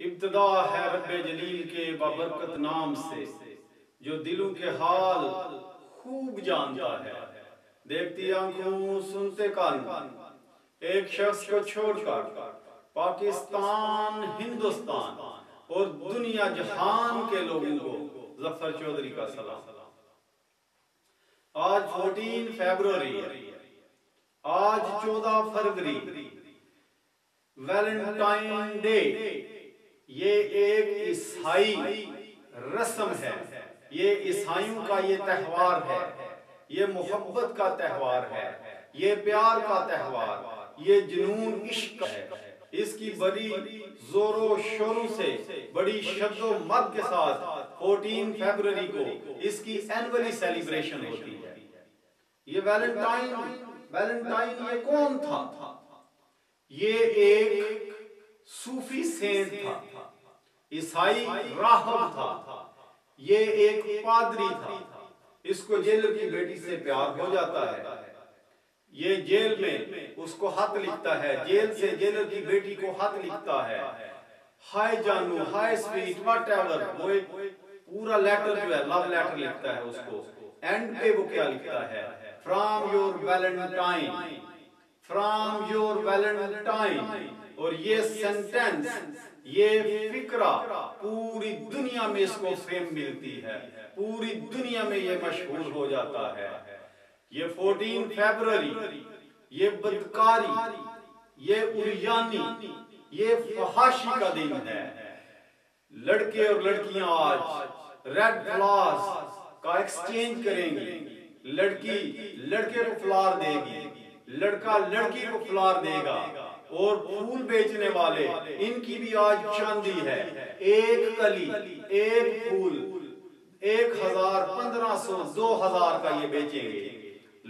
इब्तदा है रब जलील के बाबरकत नाम से, जो दिलों के हाल खूब जानता है। देखती आँखों, सुनते कान। एक शख्स को छोड़कर पाकिस्तान, हिंदुस्तान और दुनिया जहान के लोगों को ज़फ़र चौधरी का सलाम। आज 14 फरवरी है। आज 14 फरवरी, वैलेंटाइन डे। ये एक ईसाई रस्म है। ये ईसाइयों का ये त्यौहार है। ये मोहब्बत का त्यौहार है। ये प्यार का त्यौहार। ये जुनून इश्क है। इसकी बड़ी जोरों शोरों से, बड़ी शब्दों मत के साथ 14 फरवरी को इसकी एनुअली सेलिब्रेशन होती है। ये वैलेंटाइन वैलेंटाइन ये कौन था? ये एक सूफी सेंट था। ईसाई राहब था। ये एक पादरी था। इसको जेल की बेटी से प्यार हो जाता है। ये जेल में उसको हाथ लिखता है। जेल से जेलर की बेटी को हाथ लिखता है। हाय जानू, हाय स्वीट वट एवर वो एक पूरा लेटर जो है लव लेटर लिखता है उसको। एंड पे वो क्या लिखता है? From your valentine from your valentine और ये सेंटेंस ये फिक्रा पूरी दुनिया में इसको फेम मिलती है। पूरी दुनिया में ये मशहूर हो जाता है। ये 14 फरवरी ये बदकारी, ये उरियानी, ये फहाशी का दिन है। लड़के और लड़कियाँ आज रेड फ्लावर्स का एक्सचेंज करेंगे। लड़की, लड़के को फ्लावर देगी, लड़का लड़की को फ्लावर देगा, और फूल बेचने वाले, इनकी भी आज चांदी है। एक कली, एक फूल, एक हज़ार पंद्रह सौ, दो हज़ार का ये बेचेंगे।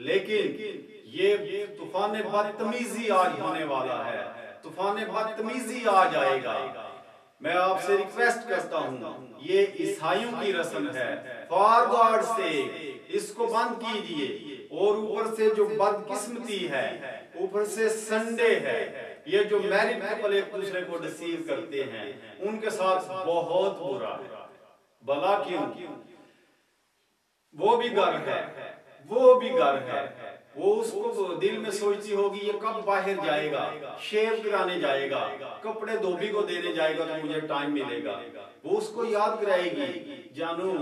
लेकिन ये तूफ़ान बदतमीजी आज होने वाला है। तूफ़ान बदतमीजी आ जाएगा। मैं आपसे रिक्वेस्ट करता हूँ। ये ईसाइयों की रस्म है। फॉर गॉड से इसको बंद कीजिए। और ऊपर से जो बदकिस्मती है, ऊपर से संडे है, ये जो मैरिड कपल एक दूसरे को डिसीव करते हैं, उनके साथ बहुत बुरा है। भला क्यों? वो भी घर है। वो भी घर है। वो उसको दिल में सोचती होगी, ये कब बाहर जाएगा? शेव कराने जाएगा, कपड़े धोबी को देने जाएगा तो मुझे टाइम मिलेगा। वो उसको याद कराएगी, जानू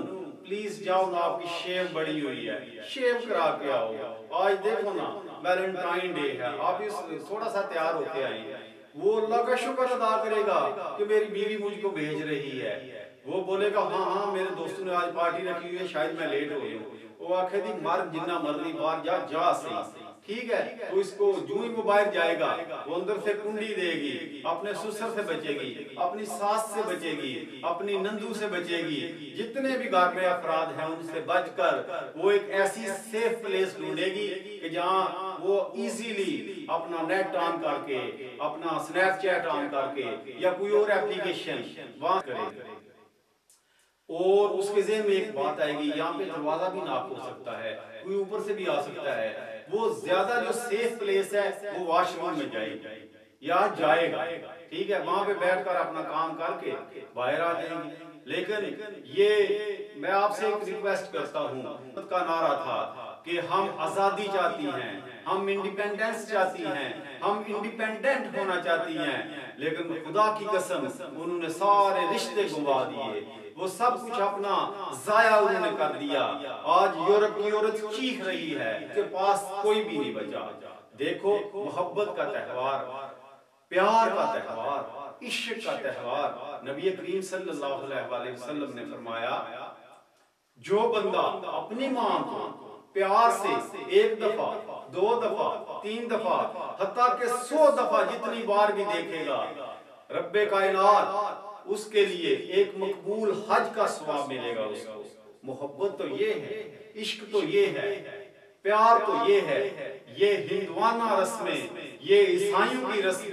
प्लीज़ जाओ ना, आपकी शेव बड़ी हुई है शेव करा के आओ। आज देखो ना वैलेंटाइन डे है, आप इस थोड़ा सा तैयार होते आए। वो अल्लाह का शुक्र अदा करेगा कि मेरी बीवी मुझको भेज रही है। वो बोलेगा हाँ हाँ मेरे दोस्तों ने आज पार्टी रखी हुई है, शायद मैं लेट हो हूँ वो आखे दी मर जिन्ना मर्ज़ी बाहर जा जा सही ठीक है तो इसको जो ही वो बाहर जाएगा, वो अंदर से कुंडी देगी, अपने सुसर से बचेगी, अपनी सास से बचेगी, अपनी नंदू से बचेगी। जितने भी घर में अफराद हैं, उनसे बचकर वो एक ऐसी सेफ़ प्लेस ढूंढेगी कि जहाँ वो इजीली अपना नेट ऑन करके, अपना स्नैपचैट ऑन करके, या कोई और एप्लीकेशन वहाँ करे और उसके जेहन में एक बात आएगी, यहाँ पे दरवाज़ा भी नाप हो सकता है, कोई ऊपर से भी आ सकता है। वो ज़्यादा जो सेफ़ प्लेस है, वो वॉशरूम में जाएगी। या जाएगा, ठीक है? वहाँ पे बैठकर अपना काम करके बाहर आ जाएँगे। लेकिन ये मैं आपसे एक रिक्वेस्ट करता हूँ का नारा था। कि हम आज़ादी चाहती हैं, हम इंडिपेंडेंस चाहती हैं, हम इंडिपेंडेंट होना चाहती हैं। लेकिन खुदा की कसम, उन्होंने सारे रिश्ते गुवा दिए। वो सब कुछ अपना जाया उन्होंने कर दिया। आज यूरोप की औरत चीख रही है के पास कोई भी नहीं बचा। देखो, मोहब्बत का त्यौहार, प्यार का त्यौहार, इश्क का त्यौहार। नबी करीम सल्लल्लाहु अलैहि वसल्लम ने फरमाया, जो बंदा अपनी माँ को प्यार से एक दफ़ा दो दफ़ा तीन दफ़ा हत्या के सौ दफ़ा जितनी बार भी देखेगा। रब्बे कायनात उसके लिए एक मकबूल हज का स्वाब मिलेगा उसको। मोहब्बत तो ये है इश्क तो ये है प्यार तो ये है ये हिंदवाना रस्में ये ईसाइयों की रस्में।